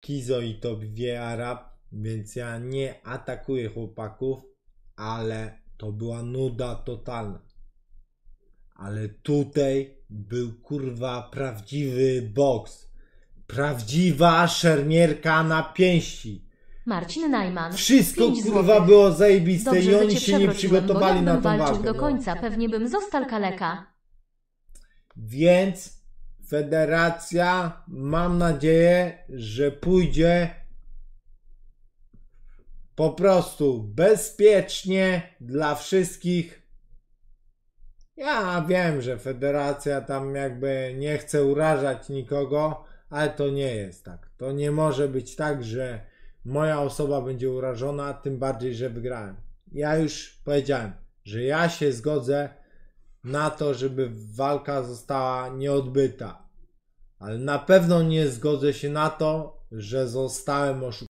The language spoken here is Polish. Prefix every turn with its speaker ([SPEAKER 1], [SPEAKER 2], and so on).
[SPEAKER 1] Kizo i to wie Arab, więc ja nie atakuję chłopaków, ale to była nuda totalna. Ale tutaj był kurwa prawdziwy boks. Prawdziwa szermierka na pięści.
[SPEAKER 2] Marcin Najman.
[SPEAKER 1] Wszystko kurwa było zajebiste
[SPEAKER 2] Dobrze,
[SPEAKER 1] i oni się nie
[SPEAKER 2] przewróciłem, bo
[SPEAKER 1] przygotowali na tą
[SPEAKER 2] walczył
[SPEAKER 1] walkę.
[SPEAKER 2] do końca, pewnie bym został kaleka.
[SPEAKER 1] Więc federacja, mam nadzieję, że pójdzie po prostu bezpiecznie dla wszystkich. Ja wiem, że federacja tam jakby nie chce urażać nikogo, ale to nie jest tak. To nie może być tak, że moja osoba będzie urażona, tym bardziej, że wygrałem. Ja już powiedziałem, że ja się zgodzę na to, żeby walka została nieodbyta. Ale na pewno nie zgodzę się na to, że zostałem oszukany.